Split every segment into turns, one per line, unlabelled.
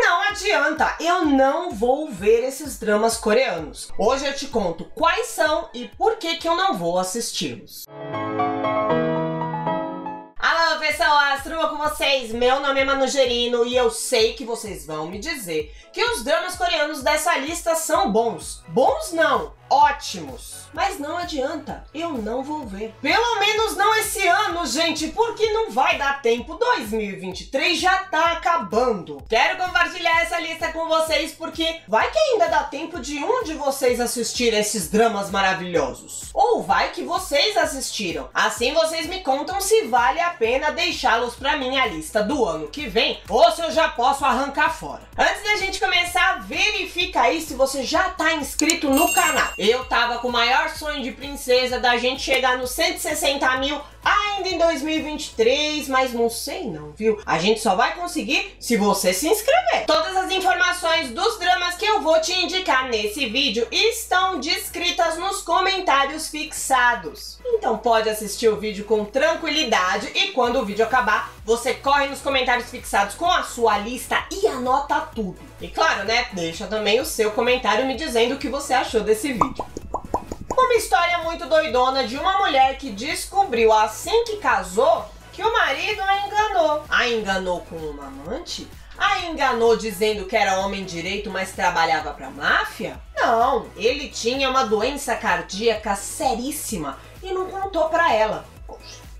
Não adianta, eu não vou ver esses dramas coreanos. Hoje eu te conto quais são e por que que eu não vou assisti-los. Alô, pessoas, tudo com vocês? Meu nome é Manu Gerino e eu sei que vocês vão me dizer que os dramas coreanos dessa lista são bons. Bons não, ótimos. Mas não adianta, eu não vou ver. Pelo menos não esse ano, gente, porque não vai dar tempo. 2023 já tá acabando. Quero compartilhar essa lista com vocês porque vai que ainda dá tempo de um de vocês assistir esses dramas maravilhosos. Ou vai que vocês assistiram. Assim vocês me contam se vale a pena deixá-los pra minha lista do ano que vem ou se eu já posso arrancar fora. Antes da gente começar, verifica aí se você já tá inscrito no canal. Eu tava com o maior sonho de princesa da gente chegar nos 160 mil ainda em 2023, mas não sei não, viu? A gente só vai conseguir se você se inscrever. Todas as informações dos dramas que eu vou te indicar nesse vídeo estão descritas nos comentários fixados. Então pode assistir o vídeo com tranquilidade e quando o vídeo acabar, você corre nos comentários fixados com a sua lista e anota tudo. E claro, né, deixa também o seu comentário me dizendo o que você achou desse vídeo. Uma história muito doidona de uma mulher que descobriu assim que casou que o marido a enganou. A enganou com uma amante? A enganou dizendo que era homem direito, mas trabalhava pra máfia? Não, ele tinha uma doença cardíaca seríssima e não contou pra ela.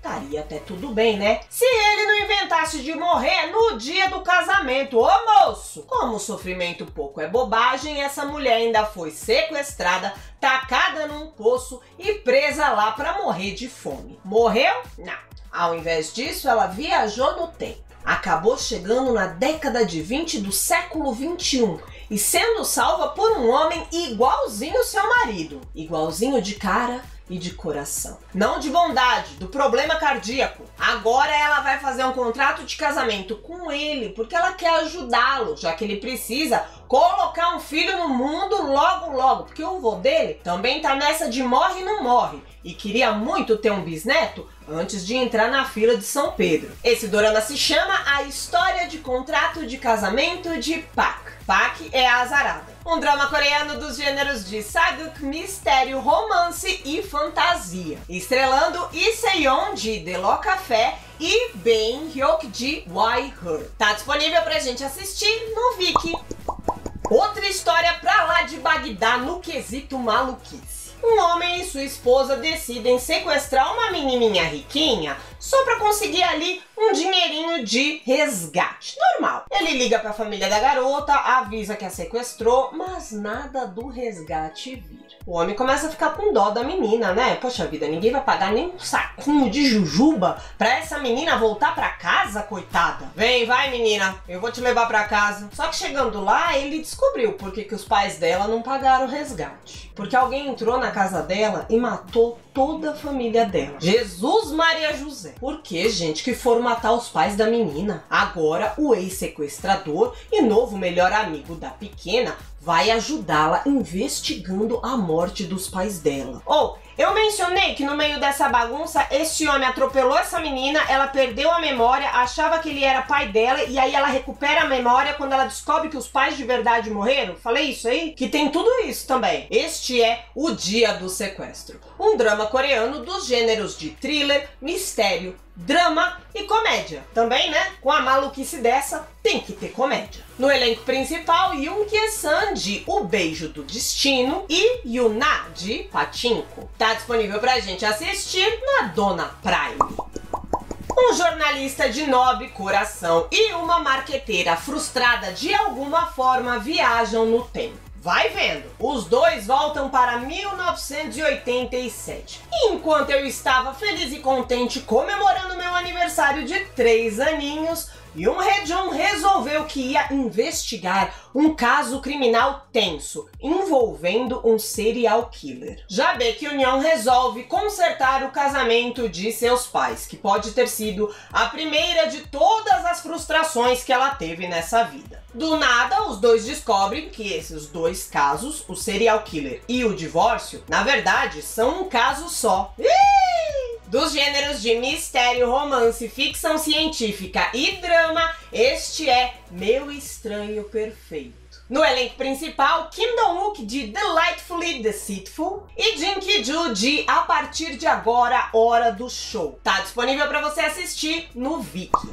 Estaria até tudo bem, né? Se ele não inventasse de morrer no dia do casamento, ô moço! Como o sofrimento pouco é bobagem, essa mulher ainda foi sequestrada, tacada num poço e presa lá para morrer de fome. Morreu? Não. Ao invés disso, ela viajou no tempo. Acabou chegando na década de 20 do século 21 e sendo salva por um homem igualzinho seu marido, igualzinho de cara, e de coração. Não de bondade, do problema cardíaco. Agora ela vai fazer um contrato de casamento com ele porque ela quer ajudá-lo, já que ele precisa colocar um filho no mundo logo logo, porque o vô dele também tá nessa de morre não morre e queria muito ter um bisneto antes de entrar na fila de São Pedro. Esse dorama se chama A História de Contrato de Casamento de Pak. Pak é a azarada. Um drama coreano dos gêneros de saguk, mistério, romance e fantasia. Estrelando Lee Se-yeon de The Law Café e Ben Hyuk de Why Her. Tá disponível pra gente assistir no Viki. Outra história pra lá de Bagdá no quesito maluquice um homem e sua esposa decidem sequestrar uma menininha riquinha só para conseguir ali um dinheirinho de resgate. Normal. Ele liga para a família da garota, avisa que a sequestrou, mas nada do resgate vira. O homem começa a ficar com dó da menina, né? Poxa vida, ninguém vai pagar nem um saquinho de jujuba pra essa menina voltar pra casa, coitada. Vem, vai menina, eu vou te levar pra casa. Só que chegando lá, ele descobriu por que, que os pais dela não pagaram o resgate. Porque alguém entrou na casa dela e matou toda a família dela. Jesus Maria José. Por que, gente, que foram matar os pais da menina? Agora, o ex-sequestrador e novo melhor amigo da pequena vai ajudá-la investigando a morte dos pais dela. Ou, oh, eu mencionei que no meio dessa bagunça, esse homem atropelou essa menina, ela perdeu a memória, achava que ele era pai dela, e aí ela recupera a memória quando ela descobre que os pais de verdade morreram. Falei isso aí? Que tem tudo isso também. Este é O Dia do Sequestro. Um drama coreano dos gêneros de thriller, mistério, drama e comédia. Também, né? Com a maluquice dessa, tem que ter comédia. No elenco principal, Yoon Kye-san de O Beijo do Destino e Yuna de Patinco. Tá disponível pra gente assistir na Dona Prime. Um jornalista de nobre coração e uma marqueteira frustrada de alguma forma viajam no tempo. Vai vendo. Os dois voltam para 1987. E enquanto eu estava feliz e contente comemorando meu aniversário de três aninhos, Yoon Hee-jung resolveu que ia investigar um caso criminal tenso envolvendo um serial killer. Já Baekhyun resolve consertar o casamento de seus pais, que pode ter sido a primeira de todas as frustrações que ela teve nessa vida. Do nada, os dois descobrem que esses dois casos, o serial killer e o divórcio, na verdade, são um caso só. Ih! Dos gêneros de mistério, romance, ficção científica e drama, este é Meu Estranho Perfeito. No elenco principal, Kim Dong-wook de Delightfully Deceitful e Jin Ki-joo de A Partir de Agora, Hora do Show. Tá disponível para você assistir no Viki.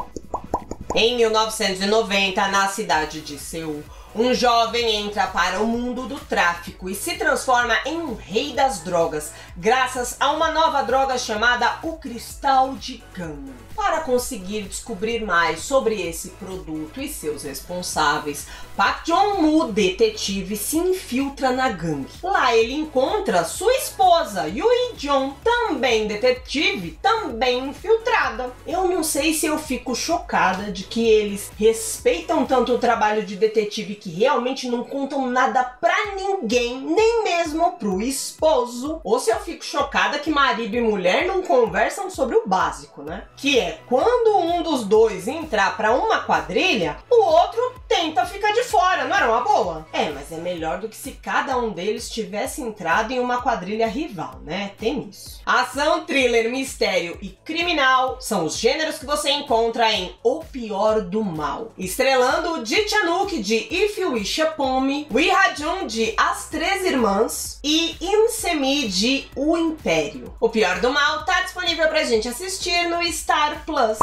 Em 1990, na cidade de Seul, um jovem entra para o mundo do tráfico e se transforma em um rei das drogas, graças a uma nova droga chamada o cristal de cana. Para conseguir descobrir mais sobre esse produto e seus responsáveis, Park Jong-moo, detetive, se infiltra na gangue. Lá ele encontra sua esposa, Yui Jong, também detetive, também infiltrada. Eu não sei se eu fico chocada de que eles respeitam tanto o trabalho de detetive que realmente não contam nada pra ninguém, nem mesmo pro esposo, ou se eu fico chocada que marido e mulher não conversam sobre o básico, né? Que é quando um dos dois entrar para uma quadrilha, o outro tenta ficar de fora, não era uma boa? É, mas é melhor do que se cada um deles tivesse entrado em uma quadrilha rival, né? Tem isso. Ação, thriller, mistério e criminal são os gêneros que você encontra em O Pior do Mal. Estrelando Ji Chanuk de If You Wish Upon Me, Wi Ha-jun de As Três Irmãs e Im Semi de O Império. O Pior do Mal tá disponível pra gente assistir no Star Plus.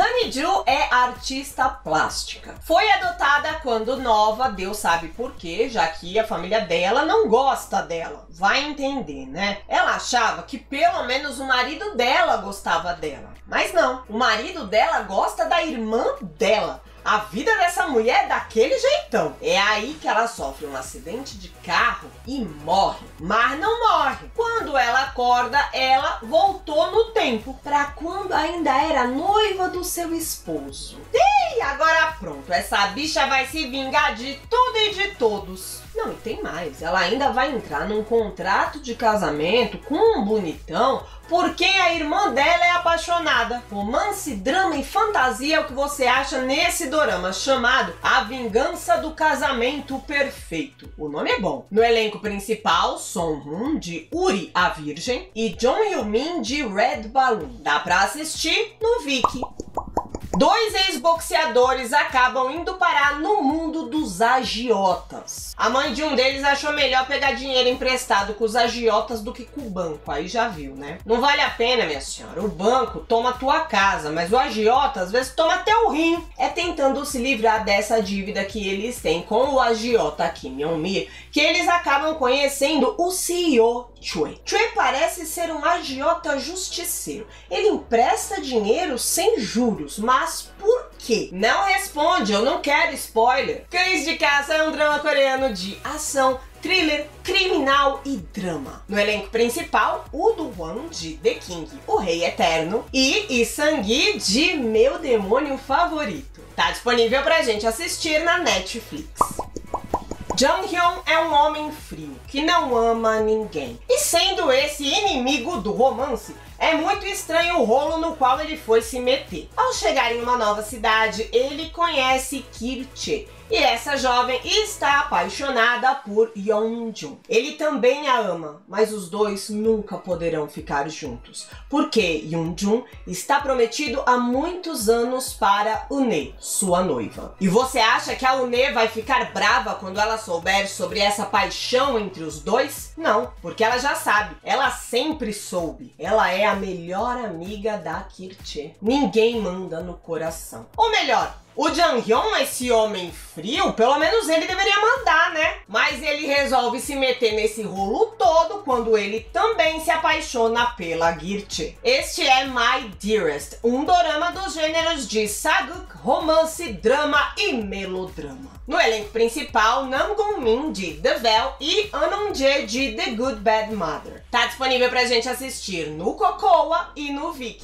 Honeydew é artista plástica. Foi adotada quando nova, Deus sabe por quê, já que a família dela não gosta dela. Vai entender, né? Ela achava que pelo menos o marido dela gostava dela. Mas não, o marido dela gosta da irmã dela. A vida dessa mulher é daquele jeitão. É aí que ela sofre um acidente de carro e morre. Mas não morre. Quando ela acorda, ela voltou no tempo para quando ainda era noiva do seu esposo. E agora pronto, essa bicha vai se vingar de tudo e de todos. Não, e tem mais. Ela ainda vai entrar num contrato de casamento com um bonitão por quem a irmã dela é apaixonada. Romance, drama e fantasia é o que você acha nesse dorama chamado A Vingança do Casamento Perfeito. O nome é bom. No elenco principal, Son Hoon de Uri a Virgem e John Yoo-min de Red Balloon. Dá pra assistir no Viki. Dois ex-boxeadores acabam indo parar no mundo dos agiotas. A mãe de um deles achou melhor pegar dinheiro emprestado com os agiotas do que com o banco. Aí já viu, né? Não vale a pena, minha senhora. O banco toma tua casa, mas o agiota às vezes toma até o rim. É tentando se livrar dessa dívida que eles têm com o agiota Kim Yong-mi que eles acabam conhecendo o CEO Choi. Choi parece ser um agiota justiceiro. Ele empresta dinheiro sem juros, mas por quê? Não responde, eu não quero spoiler. Cães de Caça é um drama coreano de ação, thriller, criminal e drama. No elenco principal, o do Won de The King, o Rei Eterno, e Isangui de Meu Demônio Favorito. Tá disponível pra gente assistir na Netflix. Jang Hyun é um homem frio que não ama ninguém. E sendo esse inimigo do romance, é muito estranho o rolo no qual ele foi se meter. Ao chegar em uma nova cidade, ele conhece Kirche. E essa jovem está apaixonada por Yeonjun. Ele também a ama, mas os dois nunca poderão ficar juntos, porque Yeonjun está prometido há muitos anos para Une, sua noiva. E você acha que a Une vai ficar brava quando ela souber sobre essa paixão entre os dois? Não, porque ela já sabe. Ela sempre soube. Ela é a melhor amiga da Kirche. Ninguém manda no coração. Ou melhor, o Jang Hyun, esse homem frio, pelo menos ele deveria mandar, né? Mas ele resolve se meter nesse rolo todo quando ele também se apaixona pela Girche. Este é My Dearest, um dorama dos gêneros de saguk, romance, drama e melodrama. No elenco principal, Nam Gung-min de The Veil e Anon Jae de The Good Bad Mother. Tá disponível pra gente assistir no Cocoa e no Viki.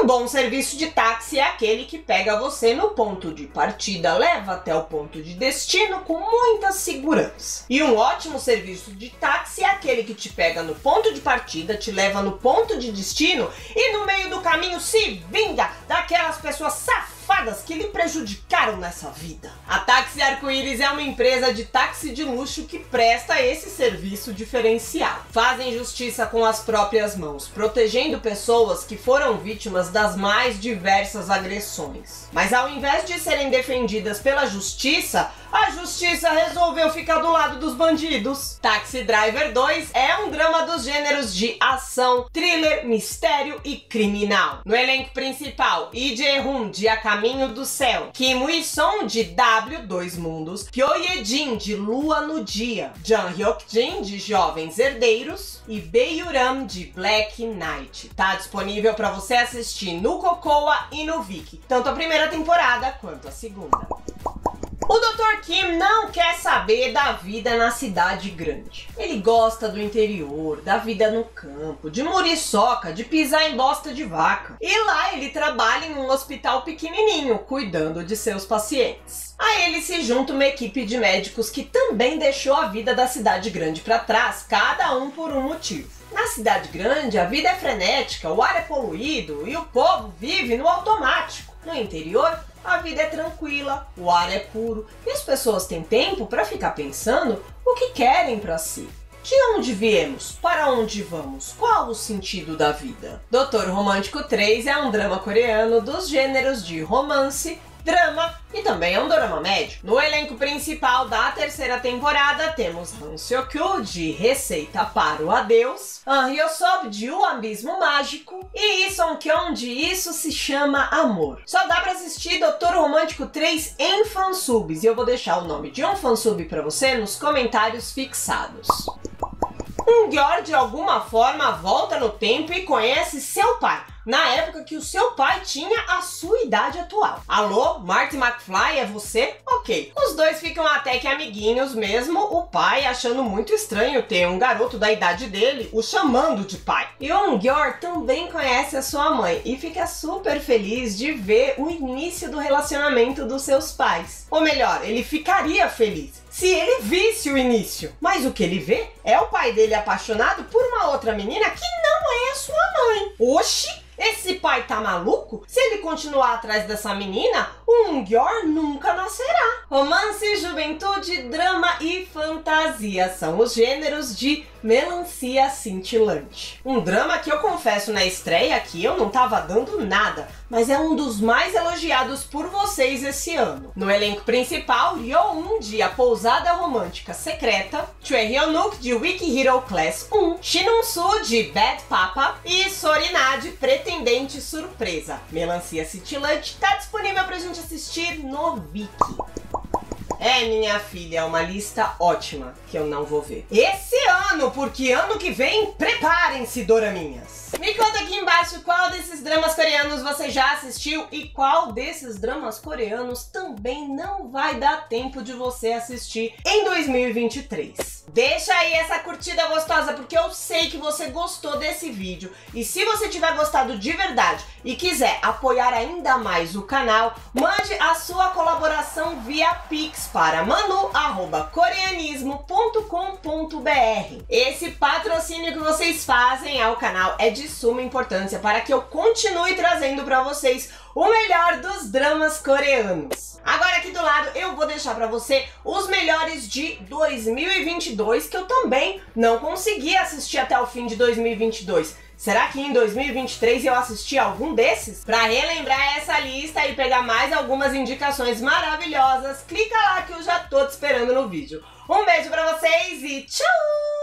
Um bom serviço de táxi é aquele que pega você no ponto de partida, leva até o ponto de destino com muita segurança. E um ótimo serviço de táxi é aquele que te pega no ponto de partida, te leva no ponto de destino e no meio do caminho se vinga daquelas pessoas safadas safadas que lhe prejudicaram nessa vida. A Táxi Arco-Íris é uma empresa de táxi de luxo que presta esse serviço diferenciado. Fazem justiça com as próprias mãos, protegendo pessoas que foram vítimas das mais diversas agressões. Mas ao invés de serem defendidas pela justiça, a justiça resolveu ficar do lado dos bandidos. Taxi Driver 2 é um drama dos gêneros de ação, thriller, mistério e criminal. No elenco principal, Lee Jae-hoon de Caminho do Céu, Kim Woo-sung de W, Dois Mundos, Pyo Ye-jin de Lua no Dia, Jang Hyuk-jin de Jovens Herdeiros. E Bae Yuram de Black Knight. Tá disponível para você assistir no Cocoa e no Viki, tanto a primeira temporada quanto a segunda. O Dr. Kim não quer saber da vida na cidade grande. Ele gosta do interior, da vida no campo, de muriçoca, de pisar em bosta de vaca. E lá ele trabalha em um hospital pequenininho, cuidando de seus pacientes. A ele se junta uma equipe de médicos que também deixou a vida da cidade grande para trás, cada um por um motivo. Na cidade grande, a vida é frenética, o ar é poluído e o povo vive no automático. No interior, a vida é tranquila, o ar é puro e as pessoas têm tempo para ficar pensando o que querem para si. De onde viemos? Para onde vamos? Qual o sentido da vida? Doutor Romântico 3 é um drama coreano dos gêneros de romance, drama e também é um drama médio. No elenco principal da terceira temporada temos Han Seok-kyu de Receita para o Adeus, Han Hyo-sop de O Abismo Mágico e Lee Song-kyun de Isso se chama Amor. Só dá para assistir Doutor Romântico 3 em fansubs e eu vou deixar o nome de um fansub para você nos comentários fixados. Um Gyor de alguma forma volta no tempo e conhece seu pai na época que o seu pai tinha a sua idade atual. Alô, Marty McFly, é você? Ok. Os dois ficam até que amiguinhos mesmo, o pai achando muito estranho ter um garoto da idade dele o chamando de pai. E o Gyor também conhece a sua mãe e fica super feliz de ver o início do relacionamento dos seus pais. Ou melhor, ele ficaria feliz se ele visse o início. Mas o que ele vê é o pai dele apaixonado por uma outra menina que não é a sua mãe. Oxi! Pai tá maluco? Se ele continuar atrás dessa menina, o Ungyor nunca nascerá. Romance, juventude, drama e fantasia são os gêneros de Melancia Cintilante. Um drama que eu confesso na estreia que eu não tava dando nada, mas é um dos mais elogiados por vocês esse ano. No elenco principal, Ryo-un de A Pousada Romântica Secreta, Chue Hyunuk de Wiki Hero Class 1, Shinun-soo de Bad Papa e Sorina de Pretendente Surpresa. Melancia Cintilante tá disponível pra gente assistir no Viki. É, minha filha, é uma lista ótima que eu não vou ver. Esse ano, porque ano que vem, preparem-se, Doraminhas. Me conta aqui embaixo qual desses dramas coreanos você já assistiu e qual desses dramas coreanos também não vai dar tempo de você assistir em 2023. Deixa aí essa curtida gostosa, porque eu sei que você gostou desse vídeo. E se você tiver gostado de verdade e quiser apoiar ainda mais o canal, mande a sua colaboração via Pix para manu.coreanismo.com.br. Esse patrocínio que vocês fazem ao canal é de suma importância para que eu continue trazendo para vocês o melhor dos dramas coreanos. Agora aqui do lado eu vou deixar para você os melhores de 2022 que eu também não consegui assistir até o fim de 2022. Será que em 2023 eu assisti algum desses? Para relembrar essa lista e pegar mais algumas indicações maravilhosas, clica lá que eu já tô te esperando no vídeo. Um beijo para vocês e tchau!